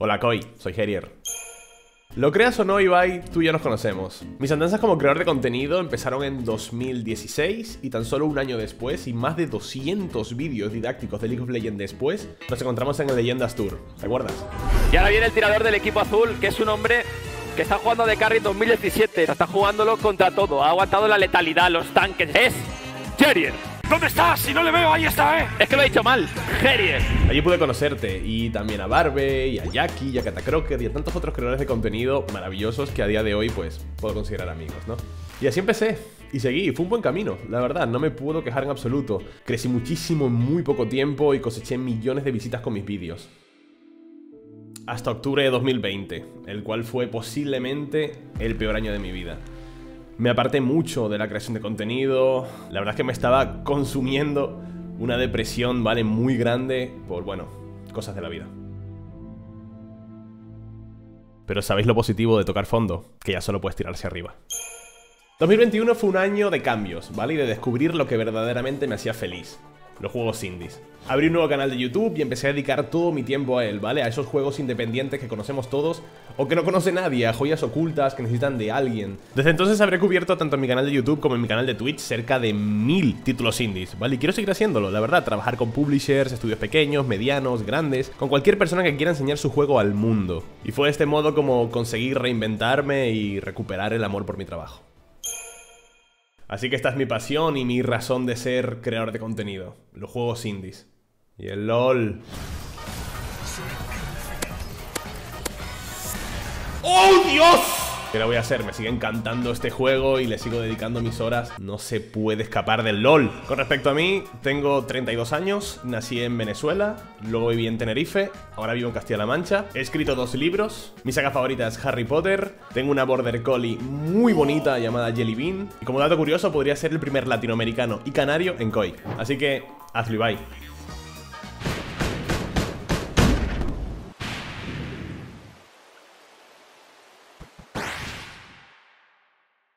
Hola Koi, soy Herier. Lo creas o no, Ibai, tú y yo nos conocemos. Mis andanzas como creador de contenido empezaron en 2016 y tan solo un año después y más de 200 vídeos didácticos de League of Legends después, nos encontramos en el Leyendas Tour. ¿Te acuerdas? Y ahora viene el tirador del equipo azul, que es un hombre que está jugando de carry 2017. Está jugándolo contra todo. Ha aguantado la letalidad, los tanques. Es Jerrier. ¿Dónde estás? Si no le veo, ahí está, ¿eh? Es que lo he dicho mal. Jerrier. Allí pude conocerte y también a Barbe y a Jackie y a Catacroker y a tantos otros creadores de contenido maravillosos que a día de hoy pues puedo considerar amigos, ¿no? Y así empecé y seguí, fue un buen camino, la verdad, no me puedo quejar en absoluto. Crecí muchísimo en muy poco tiempo y coseché millones de visitas con mis vídeos. Hasta octubre de 2020, el cual fue posiblemente el peor año de mi vida. Me aparté mucho de la creación de contenido. La verdad es que me estaba consumiendo una depresión, ¿vale? Muy grande por, bueno, cosas de la vida. Pero ¿sabéis lo positivo de tocar fondo? Que ya solo puedes tirarse arriba. 2021 fue un año de cambios, ¿vale? Y de descubrir lo que verdaderamente me hacía feliz los juegos indies. Abrí un nuevo canal de YouTube y empecé a dedicar todo mi tiempo a él, ¿vale? A esos juegos independientes que conocemos todos o que no conoce nadie, a joyas ocultas que necesitan de alguien. Desde entonces habré cubierto tanto en mi canal de YouTube como en mi canal de Twitch cerca de mil títulos indies, ¿vale? Y quiero seguir haciéndolo, la verdad, trabajar con publishers, estudios pequeños, medianos, grandes, con cualquier persona que quiera enseñar su juego al mundo. Y fue de este modo como conseguí reinventarme y recuperar el amor por mi trabajo. Así que esta es mi pasión y mi razón de ser creador de contenido. Los juegos indies. Y el LOL. ¡Oh, Dios! ¿Qué le voy a hacer? Me sigue encantando este juego y le sigo dedicando mis horas. No se puede escapar del LOL. Con respecto a mí, tengo 32 años, nací en Venezuela, luego viví en Tenerife, ahora vivo en Castilla-La Mancha. He escrito dos libros, mi saga favorita es Harry Potter, tengo una Border Collie muy bonita llamada Jelly Bean, y como dato curioso podría ser el primer latinoamericano y canario en COI. Así que, hazlo bye.